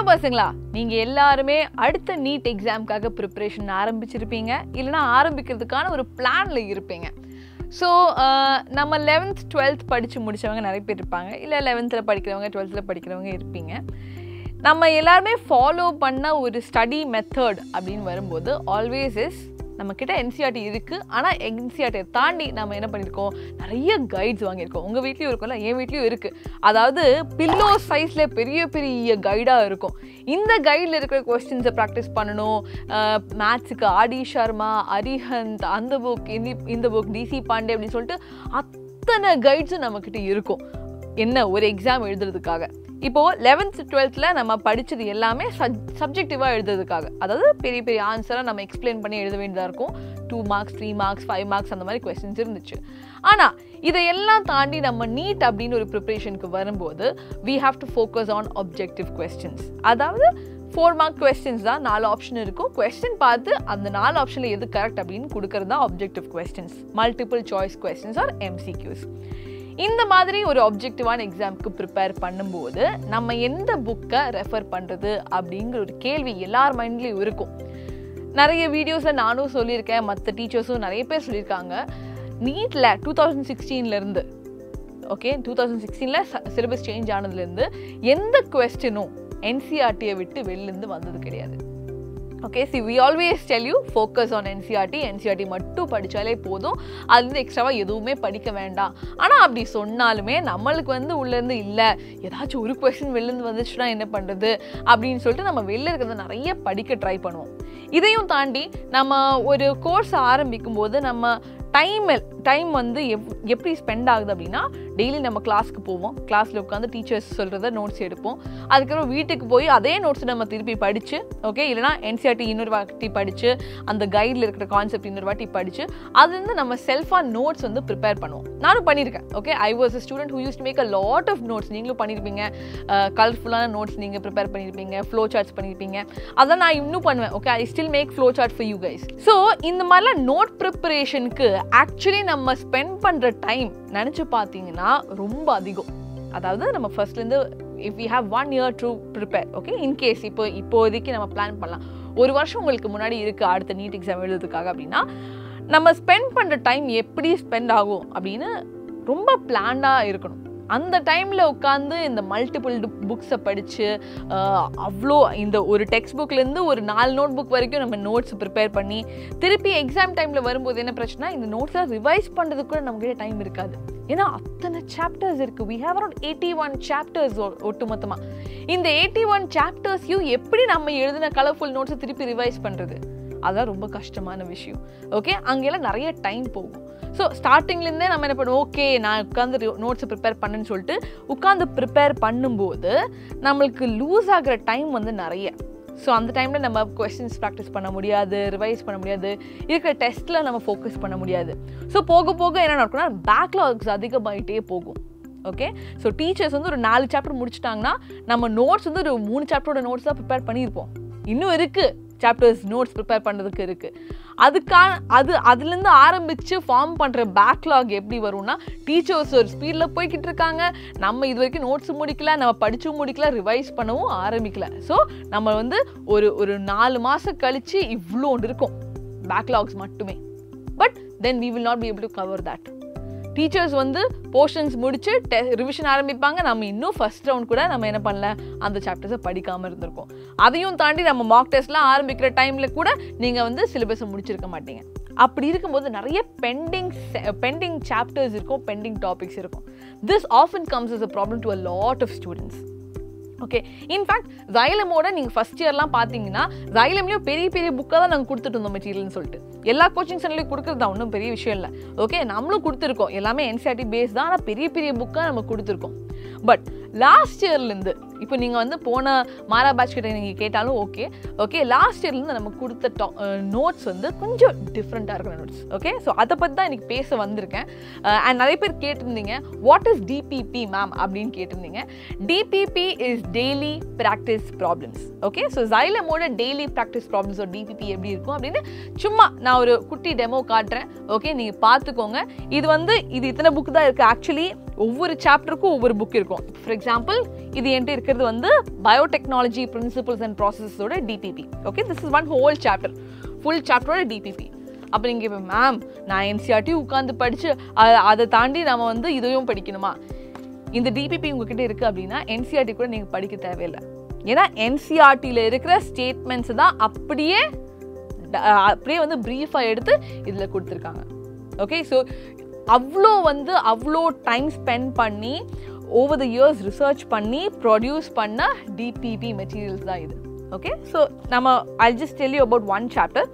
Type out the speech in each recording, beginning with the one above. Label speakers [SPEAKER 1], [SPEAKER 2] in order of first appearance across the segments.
[SPEAKER 1] Hello பசங்களா. நீங்கள் எல்லாருமே அடுத்த நீட் எக்ஸாமுக்காக ப்ரிப்பரேஷன் ஆரம்பிச்சிருப்பீங்க. இல்லைன்னா ஆரம்பிக்கிறதுக்கான ஒரு பிளானில் இருப்பீங்க. ஸோ நம்ம லெவன்த் டுவெல்த் படித்து முடிச்சவங்க நிறைய பேர் இருப்பாங்க. இல்லை லெவன்த்தில் படிக்கிறவங்க டுவெல்த்தில் படிக்கிறவங்க இருப்பீங்க. நம்ம எல்லாருமே ஃபாலோ பண்ண ஒரு ஸ்டடி மெத்தட் அப்படின்னு வரும்போது ஆல்வேஸ் இஸ் நம்மக்கிட்ட என்சிஆர்டி இருக்குது ஆனால் என்சிஆர்டியை தாண்டி நம்ம என்ன பண்ணியிருக்கோம் நிறைய கைட்ஸ் வாங்கியிருக்கோம். உங்கள் வீட்லேயும் இருக்கும்ல என் வீட்லேயும் இருக்குது அதாவது பில்லோ சைஸில் பெரிய பெரிய கைடாக இருக்கும். இந்த கைடில் இருக்கிற கொஸ்டின்ஸை ப்ராக்டிஸ் பண்ணணும். மேத்ஸுக்கு ஆடி சர்மா அரிஹந்த் அந்த புக் இந்த இந்த புக் டிசி பாண்டே அப்படின்னு சொல்லிட்டு அத்தனை கைட்ஸும் நம்மக்கிட்ட இருக்கும். என்ன ஒரு எக்ஸாம் எழுதுறதுக்காக. இப்போது லெவன்த் டுவெல்த்தில் நம்ம படித்தது எல்லாமே சப் சப்ஜெக்டிவாக எழுதுறதுக்காக. அதாவது பெரிய பெரிய ஆன்சரை நம்ம எக்ஸ்பிளைன் பண்ணி எழுத வேண்டியதாக இருக்கும். Two marks three marks five marks அந்த மாதிரி கொஸ்டின்ஸ் இருந்துச்சு. ஆனால் இதையெல்லாம் தாண்டி நம்ம நீட் அப்படின்னு ஒரு ப்ரிப்ரேஷனுக்கு வரும்போது we have to focus on objective questions அதாவது ஃபோர் மார்க் கொஸ்டின்ஸ் தான் நாலு ஆப்ஷன் இருக்கும். கொஸ்டின் பார்த்து அந்த நாலு ஆப்ஷனில் எது கரெக்ட் அப்படின்னு கொடுக்கறது தான் objective questions multiple choice questions or MCQs இந்த மாதிரி ஒரு ஆப்ஜெக்டிவான எக்ஸாமுக்கு ப்ரிப்பேர் பண்ணும்போது நம்ம எந்த புக்கை ரெஃபர் பண்ணுறது அப்படிங்கிற ஒரு கேள்வி எல்லார் மைண்ட்லேயும் இருக்கும். நிறைய வீடியோஸில் நானும் சொல்லியிருக்கேன் மற்ற டீச்சர்ஸும் நிறைய பேர் சொல்லியிருக்காங்க. நீட்டில் டூ தௌசண்ட் சிக்ஸ்டீன்லேருந்து ஓகே டூ தௌசண்ட் சிக்ஸ்டீனில் சிலபஸ் சேஞ்ச் ஆனதுலேருந்து எந்த கொஸ்டினும் என்சிஆர்டியை விட்டு வெளிலேருந்து வந்தது கிடையாது. Okay see we always tell you focus on NCERT NCERT மட்டும் படித்தாலே போதும். அது வந்து எக்ஸ்ட்ராவாக எதுவுமே படிக்க வேண்டாம். ஆனால் அப்படி சொன்னாலுமே நம்மளுக்கு வந்து உள்ளேருந்து இல்லை ஏதாச்சும் ஒரு கொஸ்டின் வெளிலேருந்து வந்துச்சுன்னா என்ன பண்ணுறது அப்படின்னு சொல்லிட்டு நம்ம வெளில இருக்கிறத நிறைய படிக்க ட்ரை பண்ணுவோம். இதையும் தாண்டி நம்ம ஒரு கோர்ஸ் ஆரம்பிக்கும் போது நம்ம டைமில் டைம் வந்து எப் எப்படி ஸ்பெண்ட் ஆகுது அப்படின்னா டெய்லி நம்ம கிளாஸ்க்கு போவோம். கிளாஸில் உட்காந்து டீச்சர்ஸ் சொல்கிறத நோட்ஸ் எடுப்போம். அதுக்கப்புறம் வீட்டுக்கு போய் அதே நோட்ஸ் நம்ம திருப்பி படித்து ஓகே இல்லைனா என்சிஆர்டி இன்னொரு வாட்டி படித்து அந்த கைடில் இருக்கிற கான்செப்ட் இன்னொரு வாட்டி படித்து அதுலேருந்து நம்ம செல்ஃபாக நோட்ஸ் வந்து ப்ரிப்பேர் பண்ணுவோம். நானும் பண்ணியிருக்கேன் okay I was a student who use to make a lot of notes நீங்களும் பண்ணியிருப்பீங்க. கலர்ஃபுல்லான நோட்ஸ் நீங்கள் ப்ரிப்பேர் பண்ணியிருப்பீங்க ஃப்ளோ சார்ட்ஸ் பண்ணியிருப்பீங்க. அதான் நான் இன்னும் பண்ணுவேன் okay I still make flow chart for you guys so இந்த மாதிரிலாம் நோட் ப்ரிப்பரேஷனுக்கு ஆக்சுவலி நம்ம ஸ்பெண்ட் பண்ணுற டைம் நினச்சி பார்த்தீங்கன்னா ரொம்ப அதிகம். அதாவது நம்ம ஃபர்ஸ்ட்லேருந்து if you have one year to prepare okay in case இப்போ இப்போதைக்கு நம்ம பிளான் பண்ணலாம். ஒரு வருஷம் உங்களுக்கு முன்னாடி இருக்குது அடுத்த நீட் எக்ஸாம் எழுதுறதுக்காக அப்படின்னா நம்ம ஸ்பெண்ட் பண்ணுற டைம் எப்படி ஸ்பெண்ட் ஆகும் அப்படின்னு ரொம்ப பிளான்டாக இருக்கணும். அந்த டைமில் உட்காந்து இந்த மல்டிபிள் புக்ஸை படித்து அவ்வளோ இந்த ஒரு டெக்ஸ்ட் புக்லேருந்து ஒரு நாலு நோட் புக் வரைக்கும் நம்ம நோட்ஸ் ப்ரிப்பேர் பண்ணி திருப்பி எக்ஸாம் டைமில் வரும்போது என்ன பிரச்சனை இந்த நோட்ஸை ரிவைஸ் பண்ணுறதுக்கு கூட நம்மகிட்ட டைம் இருக்காது. ஏன்னா அத்தனை சாப்டர்ஸ் இருக்குது we have around eighty one chapters ஒட்டுமொத்தமாக இந்த எயிட்டி ஒன் சாப்டர்ஸையும் எப்படி நம்ம எழுதின கலர்ஃபுல் நோட்ஸை திருப்பி ரிவைஸ் பண்ணுறது அதான் ரொம்ப கஷ்டமான விஷயம். ஓகே அங்கெல்லாம் நிறைய டைம் போகும். ஸோ ஸ்டார்டிங்லேருந்தே நம்ம என்ன பண்ணுவோம்? ஓகே நான் உட்காந்து நோட்ஸை ப்ரிப்பேர் பண்ணுன்னு சொல்லிட்டு உட்காந்து ப்ரிப்பேர் பண்ணும்போது நம்மளுக்கு லூஸ் ஆகிற டைம் வந்து நிறைய. ஸோ அந்த டைமில் நம்ம கொஸ்டின்ஸ் ப்ராக்டிஸ் பண்ண முடியாது ரிவைஸ் பண்ண முடியாது. இருக்கிற டெஸ்ட்டில் நம்ம ஃபோக்கஸ் பண்ண முடியாது. ஸோ போக போக என்ன நடக்கும்னா பேக்லாக்ஸ் அதிகமாகிட்டே போகும். ஓகே ஸோ டீச்சர்ஸ் வந்து ஒரு நாலு சாப்டர் முடிச்சிட்டாங்கன்னா நம்ம நோட்ஸ் வந்து ஒரு மூணு சாப்டரோட நோட்ஸ் தான் ப்ரிப்பேர் பண்ணியிருப்போம். இன்னும் இருக்குது சாப்டர்ஸ் நோட்ஸ் ப்ரிப்பேர் பண்ணுறதுக்கு இருக்குது அதுக்கான அது அதுலேருந்து ஆரம்பித்து ஃபார்ம் பண்ணுற பேக்லாக் எப்படி வரும்னா டீச்சர்ஸ் ஒரு ஸ்பீடில் போய்கிட்டு இருக்காங்க. நம்ம இது வரைக்கும் நோட்ஸ் முடிக்கல நம்ம படிச்சும் முடிக்கல ரிவைஸ் பண்ணவும் ஆரம்பிக்கல. ஸோ நம்ம வந்து ஒரு ஒரு நாலு மாதம் கழித்து இவ்வளோ இருக்கும். பேக்லாக்ஸ் மட்டுமே. But then we will not be able to cover that teachers வந்து போர்ஷன்ஸ் முடித்து டெ ரிவிஷன் ஆரம்பிப்பாங்க. நம்ம இன்னும் ஃபஸ்ட் ரவுண்ட் கூட நம்ம என்ன பண்ணல? அந்த சாப்டர்ஸை படிக்காமல் இருந்திருக்கோம். அதையும் தாண்டி நம்ம மார்க் டெஸ்ட்லாம் ஆரம்பிக்கிற டைமில் கூட நீங்கள் வந்து சிலபஸை முடிச்சிருக்க மாட்டீங்க. அப்படி இருக்கும்போது நிறைய பெண்டிங் பெண்டிங் சாப்டர்ஸ் இருக்கும் பெண்டிங் டாபிக்ஸ் இருக்கும். This often comes is a problem to a lot of students okay in fact ஜைலமோட நீங்கள் ஃபஸ்ட் இயர்லாம் பார்த்தீங்கன்னா ஜைலம்லேயும் பெரிய பெரிய புக்காக தான் நாங்கள் கொடுத்துட்டு இருந்தோம் மெட்டீரியல்னு சொல்லிட்டு. எல்லா கோச்சிங் சென்டர்லையும் கொடுக்குறது தான் ஒன்றும் பெரிய விஷயம் இல்லை. ஓகே நம்மளும் கொடுத்துருக்கோம். எல்லாமே என்சிஆர்டி பேஸ் தான் ஆனால் பெரிய பெரிய புக்காக நம்ம கொடுத்துருக்கோம். பட் லாஸ்ட் இயர்லேருந்து இப்போ நீங்கள் வந்து போன மாரா பேட்ச் கிட்ட நீங்கள் கேட்டாலும் ஓகே ஓகே லாஸ்ட் இயர்லேருந்து நம்ம கொடுத்த டா நோட்ஸ் வந்து கொஞ்சம் டிஃப்ரெண்ட்டாக இருக்கிற நோட்ஸ் ஓகே ஸோ அதை பற்றி தான் இன்றைக்கி பேச வந்திருக்கேன். அண்ட் நிறைய பேர் கேட்டிருந்தீங்க வாட் இஸ் டிபிபி மேம் அப்படின்னு கேட்டிருந்தீங்க. DPP is daily practice problems okay so ஜைலமோட daily practice problems DPP எப்படி இருக்கும் அப்படின்னு சும்மா நான் ஒரு குட்டி டெமோ காட்டுறேன். ஓகே நீங்கள் பார்த்துக்கோங்க. இது வந்து இது இத்தனை புக் தான் இருக்குது ஆக்சுவலி ஒவ்வொரு சாப்டருக்கும் ஒவ்வொரு புக் இருக்கும். ஃபார் எக்ஸாம்பிள் இது என்கிட்ட இருக்கிறது வந்து biotechnology principles and ப்ராசஸஸோட DPP okay this is one whole chapter full சாப்டரோட DPP அப்போ நீங்கள் இப்போ மேம் நான் என்சிஆர்டி உட்காந்து படித்து அதை தாண்டி நம்ம வந்து இதையும் படிக்கணுமா? இந்த டிபிபி உங்ககிட்ட இருக்குது அப்படின்னா என்சிஆர்டி கூட நீங்கள் படிக்க தேவையில்லை. ஏன்னா என்சிஆர்டியில் இருக்கிற ஸ்டேட்மெண்ட்ஸ் தான் அப்படியே அப்படியே வந்து ப்ரீஃபாக எடுத்து இதில் கொடுத்துருக்காங்க. ஓகே ஸோ அவ்வளோ வந்து அவ்வளோ டைம் ஸ்பெண்ட் பண்ணி ஓவர் த இயர்ஸ் ரிசர்ச் பண்ணி ப்ரொடியூஸ் பண்ண டிபிபி மெட்டீரியல்ஸ் தான் இது. ஓகே ஸோ நம்ம I just tell you about one chapter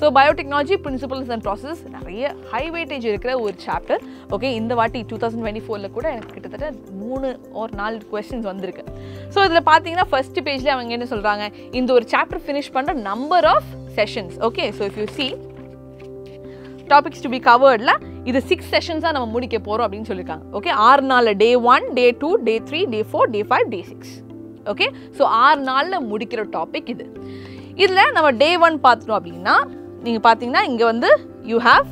[SPEAKER 1] so biotechnology principles and process நிறைய ஹை வெயிட்டேஜ் இருக்கிற ஒரு சாப்டர் ஓகே இந்த வாட்டி டூ தௌசண்ட் டுவெண்ட்டி ஃபோரில் கூட எனக்கு கிட்டத்தட்ட மூணு ஒரு நாலு கொஸ்டின்ஸ் வந்திருக்கு. ஸோ இதில் பார்த்தீங்கன்னா ஃபர்ஸ்ட் பேஜில் அவங்க என்ன சொல்கிறாங்க இந்த ஒரு சாப்டர் ஃபினிஷ் பண்ணுற number of sessions okay so if you see topics to be கவர்டில் இது சிக்ஸ் செஷன்ஸாக நம்ம முடிக்க போகிறோம் அப்படின்னு சொல்லியிருக்காங்க ஓகே ஆறு நாளில் day one day two day three day four day five day six okay so ஆறு நாளில் முடிக்கிற டாபிக் இது. இதில் நம்ம டே ஒன் பார்த்துட்டோம் அப்படின்னா நீங்கள் பார்த்தீங்கன்னா இங்கே வந்து யூ ஹாவ்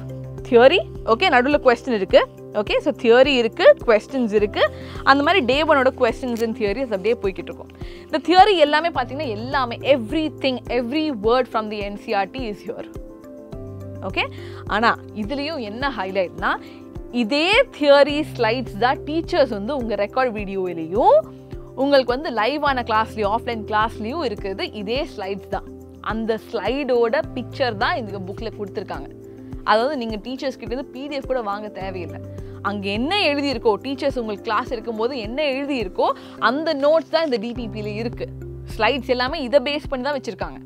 [SPEAKER 1] தியோரி ஓகே நடுவில் கொஸ்டின் இருக்குது ஓகே ஸோ தியோரி இருக்குது கொஸ்டின்ஸ் இருக்குது அந்த மாதிரி டே ஒனோட கொஸ்டின்ஸ் அண்ட் தியரிஸ் அப்படியே போய்கிட்டு இருக்கும். இந்த தியரி எல்லாமே பார்த்தீங்கன்னா எல்லாமே everything every word from the NCERT is your okay ஆனால் இதுலேயும் என்ன ஹைலைட்னா இதே தியரி ஸ்லைட்ஸ் தான் டீச்சர்ஸ் வந்து உங்கள் ரெக்கார்ட் வீடியோவிலையும் உங்களுக்கு வந்து லைவான கிளாஸ்லேயும் ஆஃப்லைன் கிளாஸ்லேயும் இருக்கிறது இதே ஸ்லைட்ஸ் தான். அந்த ஸ்லைடோட பிக்சர் தான் இந்த புக்கில் கொடுத்துருக்காங்க. அதாவது நீங்கள் டீச்சர்ஸ் கிட்டேருந்து பிடிஎஃப் கூட வாங்க தேவையில்லை. அங்கே என்ன எழுதியிருக்கோ டீச்சர்ஸ் உங்களுக்கு கிளாஸ் இருக்கும்போது என்ன எழுதியிருக்கோ அந்த நோட்ஸ் தான் இந்த டிபிபியில் இருக்குது ஸ்லைட்ஸ் எல்லாமே இதை பேஸ் பண்ணி தான் வச்சுருக்காங்க.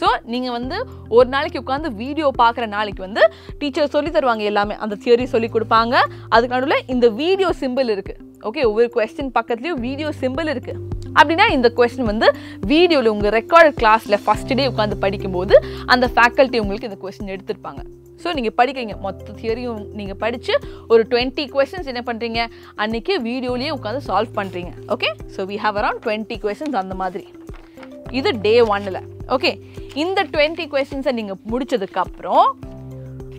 [SPEAKER 1] ஸோ நீங்கள் வந்து ஒரு நாளைக்கு உட்காந்து வீடியோ பார்க்குற நாளைக்கு வந்து டீச்சர் சொல்லி தருவாங்க எல்லாமே. அந்த தியரி சொல்லி கொடுப்பாங்க. அதுக்கு நடுவில் இந்த வீடியோ சிம்பிள் இருக்குது ஓகே ஒவ்வொரு கொஸ்டின் பக்கத்துலேயும் வீடியோ சிம்பிள் இருக்குது அப்படின்னா இந்த கொஸ்டின் வந்து வீடியோவில் உங்கள் ரெக்கார்ட் கிளாஸில் ஃபஸ்ட் டே உட்காந்து படிக்கும்போது அந்த ஃபேக்கல்ட்டி உங்களுக்கு இந்த கொஸ்டின் எடுத்திருப்பாங்க. ஸோ நீங்கள் படிக்கிறீங்க. மொத்த தியரியும் நீங்கள் படித்து ஒரு டுவெண்ட்டி கொஸ்டின்ஸ் என்ன பண்ணுறீங்க அன்றைக்கி வீடியோலேயே உட்காந்து சால்வ் பண்ணுறீங்க okay so we have around twenty questions அந்த மாதிரி. இது டே ஒன்னில் ஓகே இந்த டுவெண்ட்டி கொஸ்டின்ஸை நீங்கள் முடிச்சதுக்கப்புறம்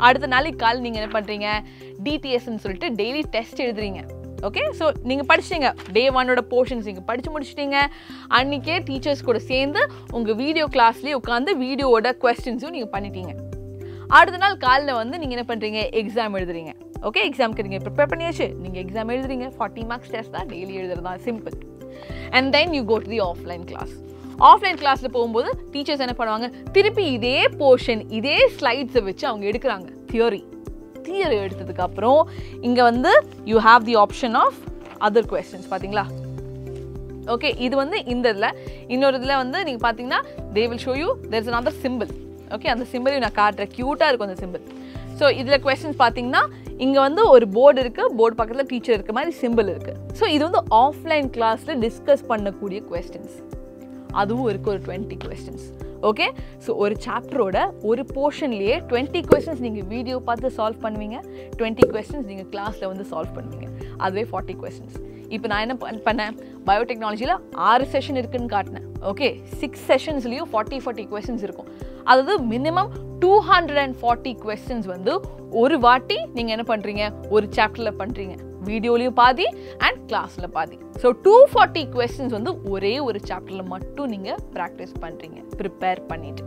[SPEAKER 1] அடுத்த நாளைக்கு கால் நீங்கள் என்ன பண்ணுறீங்க டிடிஎஸ்ன்னு சொல்லிட்டு டெய்லி டெஸ்ட் எழுதுறீங்க. ஓகே ஸோ நீங்கள் படிச்சிட்டீங்க. டே ஒன்னோட போர்ஷன்ஸ் நீங்கள் படித்து முடிச்சிட்டிங்க. அன்றைக்கே டீச்சர்ஸ் கூட சேர்ந்து உங்கள் வீடியோ கிளாஸ்லேயே உட்காந்து வீடியோவோட கொஸ்டின்ஸும் நீங்கள் பண்ணிட்டீங்க. அடுத்த நாள் காலைல வந்து நீங்கள் என்ன பண்ணுறீங்க எக்ஸாம் எழுதுறீங்க. ஓகே எக்ஸாமுக்கு நீங்கள் ப்ரிப்பேர் பண்ணியாச்சு. நீங்கள் எக்ஸாம் எழுதுறீங்க. ஃபார்ட்டி மார்க்ஸ் டெஸ்ட் தான் daily எழுதுறதா symbol and then you go to the offline class offline கிளாஸில் போகும்போது டீச்சர்ஸ் என்ன பண்ணுவாங்க? திருப்பி இதே போர்ஷன் இதே ஸ்லைட்ஸை வச்சு அவங்க எடுக்கிறாங்க. தியோரி தியரி எடுத்ததுக்கு அப்புறம் இங்கே வந்து you have the option of other questions பார்த்தீங்களா ஓகே இது வந்து இந்த இதில். இன்னொரு இதில் வந்து நீங்கள் பார்த்தீங்கன்னா they will show you there is another symbol okay அந்த சிம்பிளையும் நான் காட்டுறேன். க்யூட்டாக இருக்கும் அந்த சிம்பிள் ஸோ இதில் கொஸ்டின்ஸ் பார்த்தீங்கன்னா இங்கே வந்து ஒரு போர்டு இருக்குது போர்டு பக்கத்தில் டீச்சர் இருக்க மாதிரி சிம்பிள் இருக்குது ஸோ இது வந்து ஆஃப்லைன் கிளாஸில் டிஸ்கஸ் பண்ணக்கூடிய கொஸ்டின்ஸ் அதுவும் இருக்குது ஒரு டுவெண்ட்டி கொஸ்டின்ஸ் ஓகே ஸோ ஒரு சாப்டரோட ஒரு போர்ஷன்லேயே டுவெண்ட்டி கொஸ்டின்ஸ் நீங்கள் வீடியோ பார்த்து சால்வ் பண்ணுவீங்க. டுவெண்ட்டி கொஸ்டின்ஸ் நீங்கள் கிளாஸில் வந்து சால்வ் பண்ணுவீங்க. அதுவே ஃபார்ட்டி கொஸ்டின்ஸ் இப்போ நான் என்ன பண்ணேன்? பயோடெக்னாலஜியில் ஆறு செஷன் இருக்குதுன்னு காட்டினேன். ஓகே சிக்ஸ் செஷன்ஸ்லேயும் ஃபார்ட்டி ஃபார்ட்டி கொஸ்டின்ஸ் இருக்கும். அதாவது minimum two hundred and forty questions வந்து ஒரு வாட்டி நீங்கள் என்ன பண்ணுறீங்க ஒரு சாப்டரில் பண்ணுறீங்க வீடியோலையும் பாதி அண்ட் கிளாஸில் பாதி. ஸோ டூ ஃபார்ட்டி கொஸ்டின்ஸ் வந்து ஒரே ஒரு சாப்டரில் மட்டும் நீங்கள் ப்ராக்டிஸ் பண்ணுறீங்க ப்ரிப்பேர் பண்ணிவிட்டு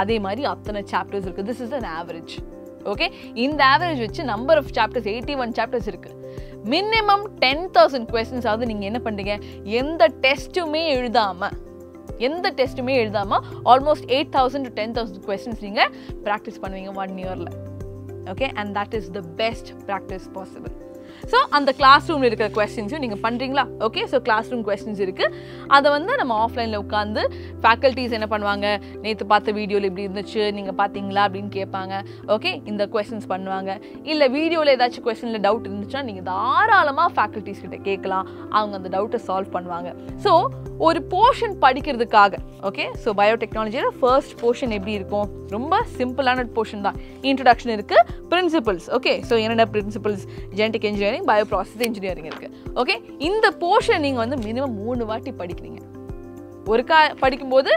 [SPEAKER 1] அதே மாதிரி அத்தனை சாப்டர்ஸ் இருக்குது this is an average okay இந்த ஆவரேஜ் வச்சு number of chapters eighty one chapters இருக்குது மினிமம் டென் தௌசண்ட் கொஸ்டின்ஸ் ஆகுது நீங்கள் என்ன பண்ணுறீங்க எந்த டெஸ்ட்டுமே எழுதாமல் எந்த டெஸ்ட்டுமே எழுதாமல் almost eight thousand to ten thousand questions நீங்கள் ப்ராக்டிஸ் பண்ணுவீங்க ஒன் இயரில் okay and that is the best practice possible so அந்த கிளாஸ் ரூமில் இருக்கிற கொஸ்டின்ஸும் நீங்கள் பண்ணுறீங்களா okay so class room questions இருக்குது அதை வந்து நம்ம ஆஃப்லைனில் உட்காந்து ஃபேக்கல்ட்டிஸ் என்ன பண்ணுவாங்க? நேற்று பார்த்த வீடியோவில் இப்படி இருந்துச்சு நீங்கள் பார்த்தீங்களா? அப்படின்னு கேட்பாங்க. ஓகே இந்த கொஸ்டின்ஸ் பண்ணுவாங்க. இல்லை வீடியோவில் ஏதாச்சும் கொஸ்டினில் டவுட் இருந்துச்சுன்னா நீங்கள் தாராளமாக ஃபேக்கல்ட்டிஸ் கிட்ட கேட்கலாம். அவங்க அந்த டவுட்டை சால்வ் பண்ணுவாங்க. ஸோ ஒரு போர்ஷன் படிக்கிறதுக்காக ஓகே ஸோ பயோடெக்னாலஜியில் ஃபர்ஸ்ட் போர்ஷன் எப்படி இருக்கும்? ரொம்ப சிம்பிளான போர்ஷன் தான். இன்ட்ரடக்ஷன் இருக்குது பிரின்சிபல்ஸ் ஓகே ஸோ என்னென்ன principles genetic engineering bio process engineering இருக்குது ஓகே இந்த போர்ஷன் நீங்கள் வந்து மினிமம் மூணு வாட்டி படிக்கிறீங்க. ஒருக்கா படிக்கும்போது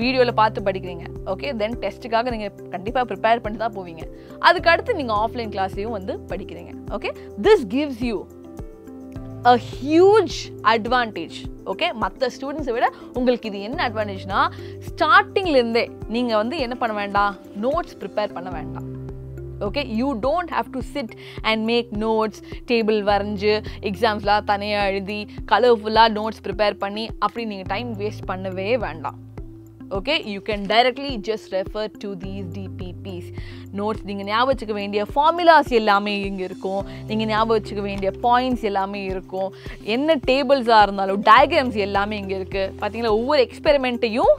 [SPEAKER 1] வீடியோவில் பார்த்து படிக்கிறீங்க. ஓகே தென் டெஸ்ட்டுக்காக நீங்கள் கண்டிப்பாக ப்ரிப்பேர் பண்ணிட்டு தான் போவீங்க. அதுக்கு அடுத்து நீங்கள் ஆஃப்லைன் கிளாஸையும் வந்து படிக்கிறீங்க. Okay this gives you a huge advantage okay மற்ற ஸ்டூடெண்ட்ஸை விட உங்களுக்கு இது என்ன அட்வான்டேஜ்னா ஸ்டார்டிங்லேருந்தே நீங்கள் வந்து என்ன பண்ண வேண்டாம்? நோட்ஸ் ப்ரிப்பேர் பண்ண வேண்டாம். Okay you don't have to sit and make notes table வரைஞ்சி எக்ஸாம்ஸ்லாம் தனியாக எழுதி கலர்ஃபுல்லாக நோட்ஸ் ப்ரிப்பேர் பண்ணி அப்படி நீங்கள் டைம் வேஸ்ட் பண்ணவே வேண்டாம். Okay you can directly just refer to these DPPs notes நீங்கள் ஞாபகம் வச்சுக்க வேண்டிய ஃபார்முலாஸ் எல்லாமே இங்கே இருக்கும். நீங்கள் ஞாபகம் வச்சுக்க வேண்டிய பாயிண்ட்ஸ் எல்லாமே இருக்கும். என்ன டேபிள்ஸாக இருந்தாலும் டயக்ராம்ஸ் எல்லாமே இங்கே இருக்குது பார்த்தீங்களா ஒவ்வொரு எக்ஸ்பெரிமெண்ட்டையும்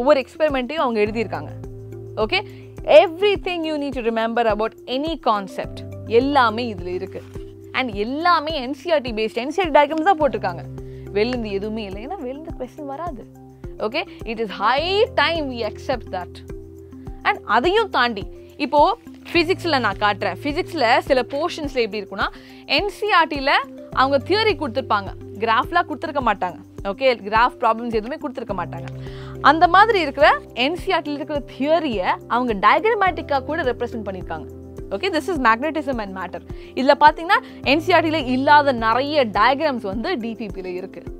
[SPEAKER 1] ஒவ்வொரு எக்ஸ்பெரிமெண்ட்டையும் அவங்க எழுதியிருக்காங்க. Okay everything you need to remember about any concept எல்லாமே இதில் இருக்குது அண்ட் எல்லாமே என்சிஆர்டி பேஸ்ட் என்சிஆர்டி டயக்ராம்ஸ் தான் போட்டிருக்காங்க. வெளிந்து எதுவுமே இல்லை. ஏன்னா வெளிந்து கொஸ்டின் வராது. Okay it is high time we accept that and அதையும் தாண்டி இப்போது ஃபிசிக்ஸில் நான் காட்டுறேன். ஃபிசிக்ஸில் சில போர்ஷன்ஸில் எப்படி இருக்குன்னா என்சிஆர்டியில் அவங்க தியரி கொடுத்துருப்பாங்க. கிராஃப்லாம் கொடுத்துருக்க மாட்டாங்க. ஓகே கிராஃப் ப்ராப்ளம்ஸ் எதுவுமே கொடுத்துருக்க மாட்டாங்க. அந்த மாதிரி இருக்கிற என்சிஆர்டியில் இருக்கிற தியரியை அவங்க டயக்ரமேட்டிக்காக கூட ரெப்ரசென்ட் பண்ணியிருக்காங்க. Okay this is magnetism and matter இதில் பார்த்தீங்கன்னா என்சிஆர்டியில் இல்லாத நிறைய டயக்ராம்ஸ் வந்து டிபிபியில் இருக்குது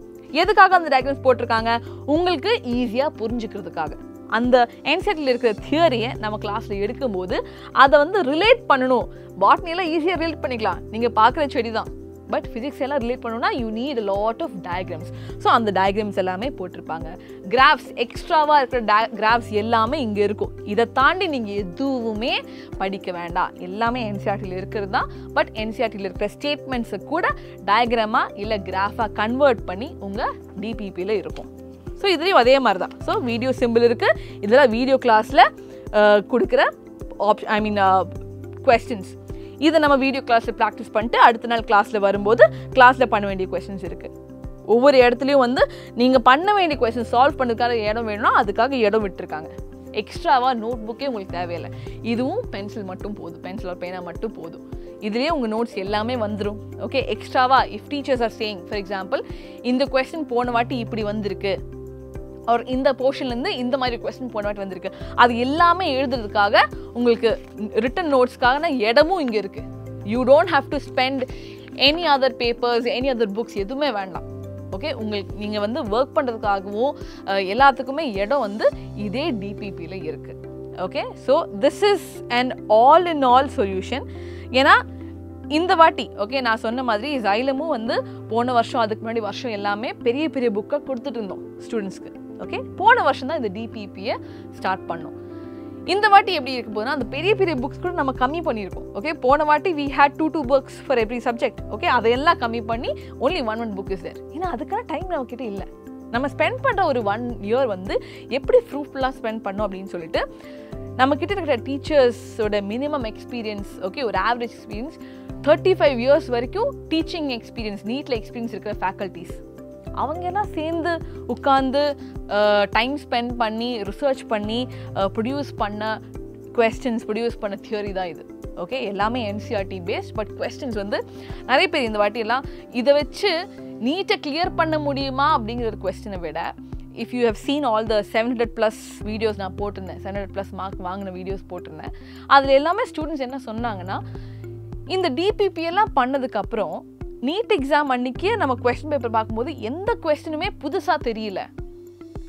[SPEAKER 1] எதுக்காக அந்த டயக்ராம்ஸ் போட்டிருக்காங்க? உங்களுக்கு ஈஸியாக புரிஞ்சுக்கிறதுக்காக. அந்த என்சிஆர்டியில் இருக்கிற தியரியை நம்ம கிளாஸில் எடுக்கும்போது அதை வந்து ரிலேட் பண்ணணும். பாட்னியெல்லாம் ஈஸியாக ரிலேட் பண்ணிக்கலாம். நீங்கள் பார்க்குற செடி தான் பட் ஃபிசிக்ஸ் எல்லாம் ரிலேட் பண்ணணும்னா you need lot of diagrams so அந்த டயக்ராம்ஸ் எல்லாமே போட்டிருப்பாங்க. கிராஃப்ஸ் எக்ஸ்ட்ராவாக இருக்கிற டய கிராஃப்ஸ் எல்லாமே இங்கே இருக்கும். இதை தாண்டி நீங்கள் எதுவுமே படிக்க வேண்டாம். எல்லாமே என்சிஆர்டியில் இருக்கிறது தான். பட் என்சிஆர்டியில் இருக்கிற ஸ்டேட்மெண்ட்ஸை கூட டயக்ராமாக இல்லை கிராஃபாக கன்வெர்ட் பண்ணி உங்கள் டிபிபியில் இருக்கும். ஸோ இதுலேயும் அதே மாதிரி தான் ஸோ வீடியோ சிம்பிள் இருக்குது இதெல்லாம் வீடியோ கிளாஸில் கொடுக்குற ஆப்ஷன் ஐ மீன் கொஸ்டின்ஸ் இதை நம்ம வீடியோ கிளாஸில் ப்ராக்டிஸ் பண்ணிட்டு அடுத்த நாள் கிளாஸில் வரும்போது கிளாஸில் பண்ண வேண்டிய கொஸ்டின்ஸ் இருக்குது ஒவ்வொரு இடத்துலையும் வந்து நீங்கள் பண்ண வேண்டிய கொஸ்டின் சால்வ் பண்ணுறதுக்காக இடம் வேணும்னா அதுக்காக இடம் விட்டுருக்காங்க. எக்ஸ்ட்ராவாக நோட் புக்கே உங்களுக்கு தேவையில்லை. இதுவும் பென்சில் மட்டும் போதும். பென்சில் ஒரு பேனா மட்டும் போதும். இதுலேயே உங்கள் நோட்ஸ் எல்லாமே வந்துடும் ஓகே எக்ஸ்ட்ராவாக if teachers are saying for example இந்த கொஸ்டின் போன வாட்டி இப்படி வந்திருக்கு. அவர் இந்த போர்ஷன்லேருந்து இந்த மாதிரி கொஸ்டின் போன வாட்டி வந்திருக்கு. அது எல்லாமே எழுதுறதுக்காக உங்களுக்கு ரிட்டன் நோட்ஸ்க்கான இடமும் இங்கே இருக்குது you don't have to spend any other papers any other books எதுவுமே வேண்டாம். ஓகே உங்களுக்கு நீங்கள் வந்து ஒர்க் பண்ணுறதுக்காகவும் எல்லாத்துக்குமே இடம் வந்து இதே டிபிபியில் இருக்குது okay so this is and all in all solution ஏன்னா இந்த வாட்டி ஓகே நான் சொன்ன மாதிரி ஜைலமும் வந்து போன வருஷம் அதுக்கு முன்னாடி வருஷம் எல்லாமே பெரிய பெரிய புக்கை கொடுத்துட்டு இருந்தோம் ஸ்டூடெண்ட்ஸ்க்கு ஓகே? போன வருஷம் தான் இந்த டிபிபியை ஸ்டார்ட் பண்ணோம். இந்த வாட்டி எப்படி இருக்க போதுன்னா அந்த பெரிய பெரிய புக்ஸ் கூட நம்ம கம்மி பண்ணியிருக்கோம் ஓகே? போன வாட்டி we had two two books for every subject okay? அதையெல்லாம் கம்மி பண்ணி only one one book is there ஏன்னா அதுக்கான டைம் நம்ம இல்லை. நம்ம ஸ்பெண்ட் பண்ணுற ஒரு ஒன் இயர் வந்து எப்படி ஃப்ரூட்ஃபுல்லாக ஸ்பெண்ட் பண்ணோம் அப்படின்னு சொல்லிட்டு நம்ம கிட்ட இருக்கிற டீச்சர்ஸோட மினிமம் எக்ஸ்பீரியன்ஸ் ஓகே? ஒரு average experience thirty five years வரைக்கும் டீச்சிங் எக்ஸ்பீரியன்ஸ் நீட்டில் எக்ஸ்பீரியன்ஸ் இருக்கிற ஃபேக்கல்ட்டிஸ் அவங்க எல்லாம் சேர்ந்து உட்காந்து டைம் ஸ்பெண்ட் பண்ணி ரிசர்ச் பண்ணி ப்ரொடியூஸ் பண்ண கொஸ்டின்ஸ் ப்ரொடியூஸ் பண்ண தியரி தான் இது. ஓகே எல்லாமே என்சிஆர்டி பேஸ்ட் பட் கொஸ்டின்ஸ் வந்து நிறைய பேர் இந்த வாட்டியெல்லாம் இதை வச்சு நீட்டை கிளியர் பண்ண முடியுமா அப்படிங்கிற ஒரு கொஸ்டினை விட if you have seen all the seven hundred plus videos நான் போட்டிருந்தேன் செவன் ஹண்ட்ரட் ப்ளஸ் மார்க் வாங்கின வீடியோஸ் போட்டிருந்தேன். அதில் எல்லாமே ஸ்டூடெண்ட்ஸ் என்ன சொன்னாங்கன்னா இந்த டிபிபி எல்லாம் பண்ணதுக்கப்புறம் நீட் எக்ஸாம் அன்னைக்கே நம்ம கொஸ்டின் பேப்பர் பார்க்கும்போது எந்த கொஸ்டினுமே புதுசாக தெரியல.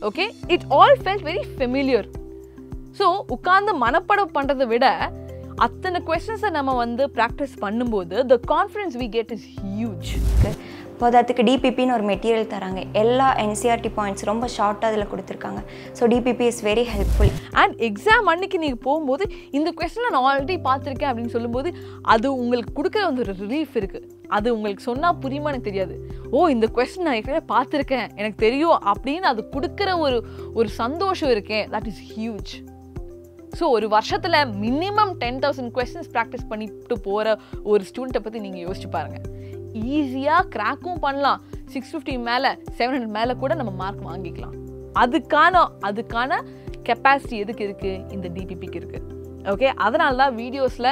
[SPEAKER 1] Okay it all felt very familiar so உட்காந்து மனப்படம் பண்ணுறதை விட அத்தனை கொஸ்டின்ஸை நம்ம வந்து ப்ராக்டிஸ் பண்ணும்போது the confidence we get is huge
[SPEAKER 2] போதாத்துக்கு டிபிபின்னு ஒரு மெட்டீரியல் தராங்க. எல்லா என்சிஆர்டி பாயிண்ட்ஸ் ரொம்ப ஷார்ட்டாக அதில் கொடுத்துருக்காங்க. So DPP is very helpful
[SPEAKER 1] and exam அன்னைக்கு நீங்கள் போகும்போது இந்த கொஸ்டினை நான் ஆல்ரெடி பார்த்துருக்கேன் அப்படின்னு சொல்லும்போது அது உங்களுக்கு கொடுக்குற வந்து ஒரு ரிலீஃப் இருக்குது அது உங்களுக்கு சொன்னால் புரியுமா எனக்கு தெரியாது. ஓ இந்த கொஸ்டின் நான் ஏற்கனவே பார்த்துருக்கேன். எனக்கு தெரியும் அப்படின்னு அது கொடுக்குற ஒரு ஒரு சந்தோஷம் இருக்கேன் தட் இஸ் ஹியூஜ் ஸோ ஒரு வருஷத்தில் minimum ten thousand questions practice பண்ணிட்டு போகிற ஒரு ஸ்டூடெண்ட்டை பற்றி நீங்கள் யோசிச்சு பாருங்கள் ஈஸியாக கிராக்கும் பண்ணலாம். சிக்ஸ் ஃபிஃப்டி மேலே செவன் ஹண்ட்ரட் மேலே கூட நம்ம மார்க் வாங்கிக்கலாம். அதுக்கான அதுக்கான கெப்பாசிட்டி எதுக்கு இருக்குது இந்த டிபிபிக்கு இருக்குது ஓகே அதனால தான் வீடியோஸில்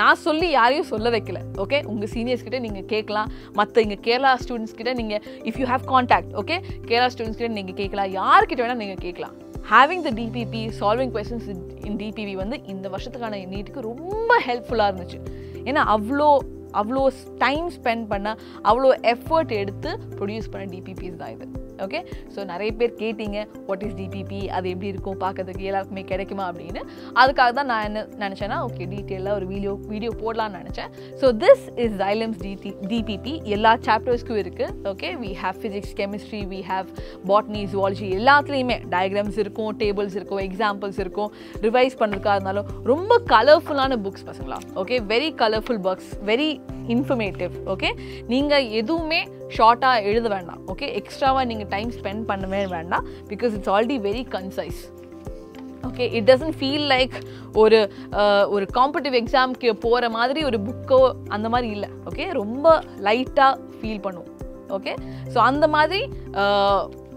[SPEAKER 1] நான் சொல்லி யாரையும் சொல்ல வைக்கல. ஓகே உங்கள் சீனியர்ஸ் கிட்டே நீங்கள் கேட்கலாம். மற்ற இங்கே கேரளா ஸ்டூடெண்ட்ஸ் கிட்டே நீங்கள் if you have contact okay Kerala students கிட்டே நீங்கள் கேட்கலாம். யார்கிட்ட வேணால் நீங்கள் கேட்கலாம். Having the DPP solving questions in DPP வந்து இந்த வருஷத்துக்கான நீட்டுக்கு ரொம்ப ஹெல்ப்ஃபுல்லாக இருந்துச்சு. ஏன்னா அவ்வளோ அவ்வளோ டைம் ஸ்பெண்ட் பண்ண அவ்வளோ எஃபர்ட் எடுத்து ப்ரொடியூஸ் பண்ண டிபிபிஸ் தான் இது. ஓகே ஸோ நிறைய பேர் கேட்டீங்க வாட் இஸ் டிபிபி அது எப்படி இருக்கும்? பார்க்கறதுக்கு எல்லாருக்குமே கிடைக்குமா? அப்படின்னு. அதுக்காக தான் நான் என்ன நினச்சேன்னா ஓகே டீட்டெயிலாக ஒரு வீடியோ வீடியோ போடலான்னு நினச்சேன். So this is Xylem's DT DPP எல்லா சாப்டர்ஸ்க்கும் இருக்குது okay we have physics chemistry we have botany zoology எல்லாத்துலேயுமே டயக்ராம்ஸ் இருக்கும் டேபிள்ஸ் இருக்கும் எக்ஸாம்பிள்ஸ் இருக்கும். ரிவைஸ் பண்ணுறதுக்காக இருந்தாலும் ரொம்ப கலர்ஃபுல்லான புக்ஸ் பசங்களா? Okay very colourful books very informative okay நீங்கள் எதுவுமே ஷார்ட்டாக எழுத வேண்டாம் ஓகே எக்ஸ்ட்ராவாக நீங்கள் டைம் ஸ்பெண்ட் பண்ணவே வேண்டாம் because it's already very concise okay it doesn't feel like ஒரு ஒரு காம்படிட்டிவ் எக்ஸாம்க்கு போகிற மாதிரி ஒரு புக்கோ அந்த மாதிரி இல்லை ஓகே ரொம்ப லைட்டாக ஃபீல் பண்ணுவோம் ஓகே ஸோ அந்த மாதிரி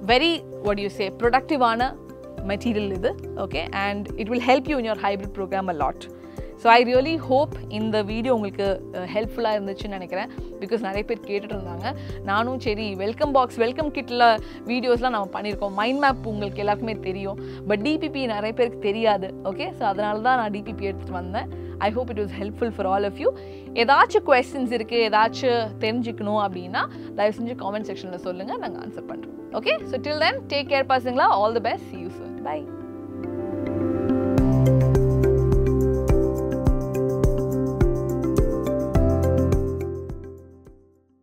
[SPEAKER 1] வெரி வாட் யூ சே ப்ரொடக்டிவான மெட்டீரியல் இது okay and it will help you in your hybrid program a lot so I really hope இந்த வீடியோ உங்களுக்கு uh, ஹெல்ப்ஃபுல்லாக இருந்துச்சுன்னு நினைக்கிறேன். பிகாஸ் நிறைய பேர் கேட்டுட்டு இருந்தாங்க. நானும் சரி வெல்கம் பாக்ஸ் வெல்கம் கிட்டில் வீடியோஸ்லாம் நம்ம பண்ணியிருக்கோம். மைண்ட் மேப் உங்களுக்கு எல்லாருக்குமே தெரியும். பட் டிபிபி நிறைய பேருக்கு தெரியாது. ஓகே ஸோ அதனால தான் நான் டிபிபி எடுத்துகிட்டு வந்தேன். I hope it was helpful for all of you ஏதாச்சும் கொஸ்டின்ஸ் இருக்குது ஏதாச்சும் தெரிஞ்சுக்கணும் அப்படின்னா தயவு செஞ்சு காமெண்ட் செக்ஷனில் சொல்லுங்கள் நாங்கள் ஆன்சர் பண்ணுறோம் okay so till then take care பசங்களா. All the best you soon. Bye